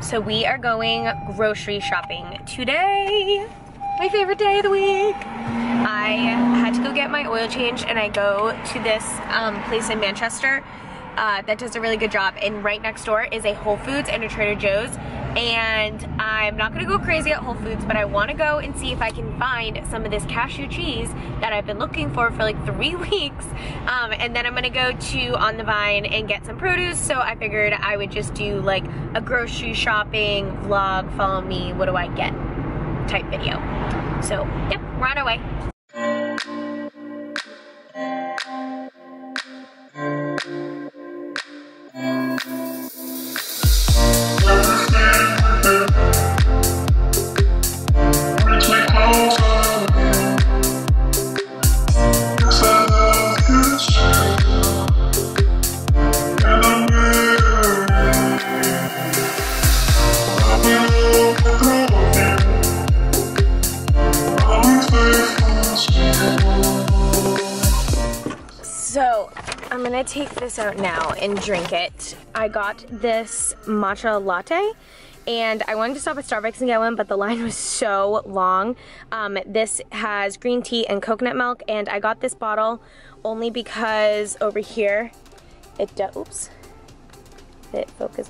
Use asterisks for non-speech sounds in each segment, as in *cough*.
So we are going grocery shopping today. My favorite day of the week. I had to go get my oil change and I go to this um, place in Manchester uh, that does a really good job. And right next door is a Whole Foods and a Trader Joe's. And I'm not gonna go crazy at Whole Foods but I wanna go and see if I can find some of this cashew cheese that I've been looking for for like *laughs* three weeks. Um, and then I'm gonna go to On the Vine and get some produce. So I figured I would just do like a grocery shopping vlog follow me what do I get type video. So yep we're on I'm gonna take this out now and drink it. I got this matcha latte and I wanted to stop at Starbucks and get one, but the line was *laughs* so long. Um, this has green tea and coconut milk, and I got this bottle only because over here, it does, oops, it focus.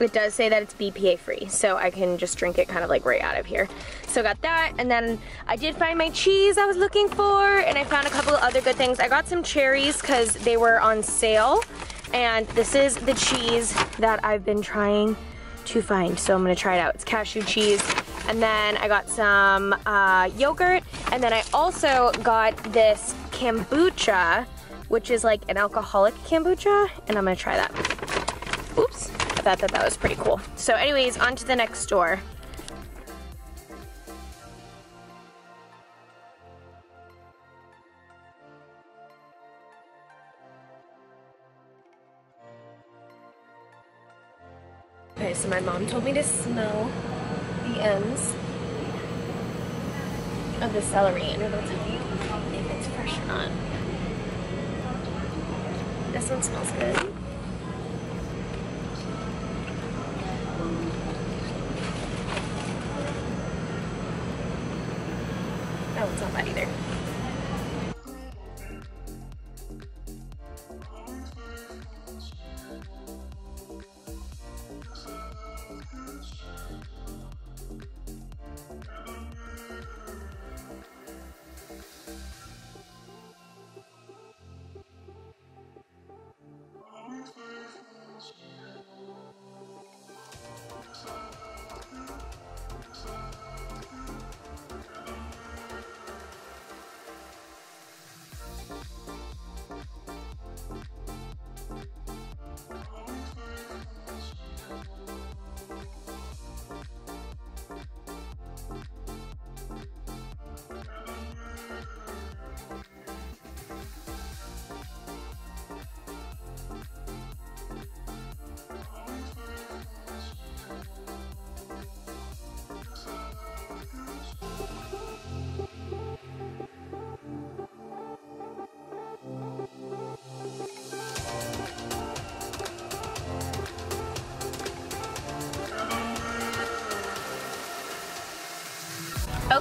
It does say that it's BPA free, so I can just drink it kind of like right out of here. So got that, and then I did find my cheese I was looking for, and I found a couple of other good things. I got some cherries because they were on sale, and this is the cheese that I've been trying to find. So I'm gonna try it out. It's cashew cheese. And then I got some uh, yogurt. And then I also got this kombucha, which is like an alcoholic kombucha. And I'm gonna try that. Oops, thought that that was pretty cool. So anyways, on to the next store. Okay, so my mom told me to smell the ends of the celery and it'll tell you if it's fresh or not. This one smells good. That one's not bad either.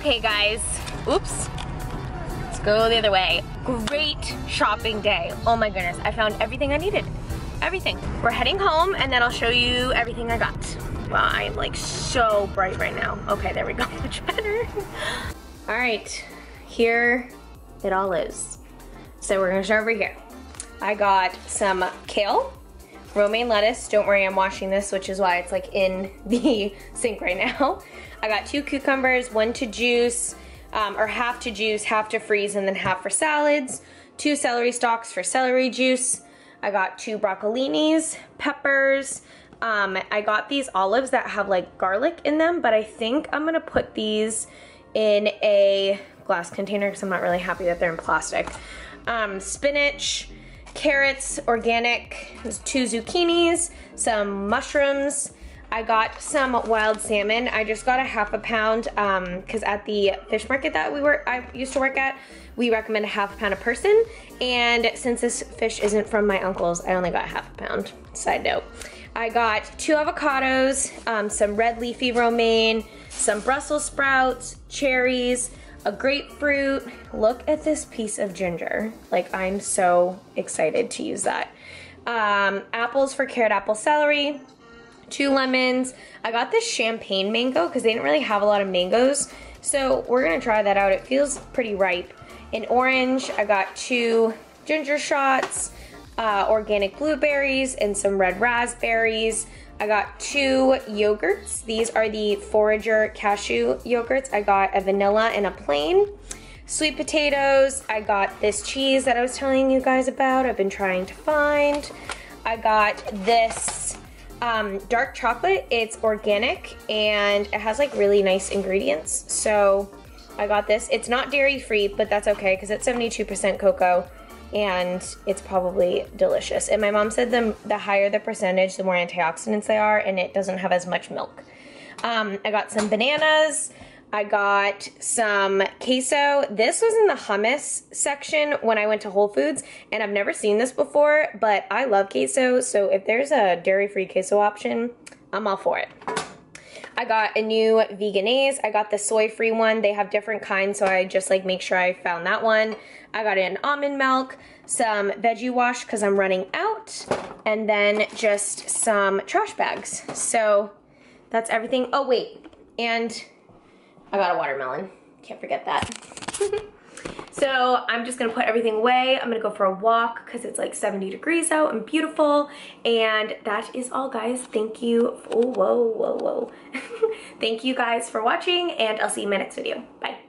Okay guys, oops. Let's go the other way. Great shopping day. Oh my goodness, I found everything I needed. Everything. We're heading home and then I'll show you everything I got. Wow, I'm like so bright right now. Okay, there we go, *laughs* much better. All right, here it all is. So we're gonna start over here. I got some kale, romaine lettuce. Don't worry, I'm washing this, which is why it's like in *laughs* the sink right now. I got two cucumbers, one to juice, um, or half to juice, half to freeze, and then half for salads. Two celery stalks for celery juice. I got two broccolinis, peppers. Um, I got these olives that have like garlic in them, but I think I'm gonna put these in a glass container because I'm not really happy that they're in plastic. Um, spinach, carrots, organic, two zucchinis, some mushrooms, I got some wild salmon. I just got a half a pound because um, at the fish market that we were I used to work at, we recommend a half a pound a person. And since this fish isn't from my uncle's, I only got half a pound. Side note. I got two avocados, um, some red leafy romaine, some Brussels sprouts, cherries, a grapefruit. Look at this piece of ginger. Like I'm so excited to use that. Um, apples for carrot apple celery, two lemons. I got this champagne mango because they didn't really have a lot of mangoes. So we're gonna try that out. It feels pretty ripe. In orange, I got two ginger shots, uh, organic blueberries, and some red raspberries. I got two yogurts. These are the Forager cashew yogurts. I got a vanilla and a plain. Sweet potatoes. I got this cheese that I was telling you guys about. I've been trying to find. I got this um, dark chocolate. It's organic and it has like really nice ingredients. So I got this. It's not dairy free, but that's okay because it's 72% cocoa and it's probably delicious. And my mom said the, the higher the percentage, the more antioxidants they are, and it doesn't have as much milk. Um, I got some bananas. I got some queso. This was in the hummus section when I went to Whole Foods, and I've never seen this before, but I love queso, so if there's a dairy-free queso option, I'm all for it. I got a new Vegenaise. I got the soy-free one. They have different kinds, so I just like make sure I found that one. I got in almond milk, some veggie wash because I'm running out, and then just some trash bags. So that's everything. Oh, wait, and I got a watermelon. Can't forget that. *laughs* So I'm just gonna put everything away. I'm gonna go for a walk because it's like 70 degrees out and beautiful. And that is all guys. Thank you. Oh, whoa, whoa, whoa. *laughs* Thank you guys for watching and I'll see you in my next video. Bye.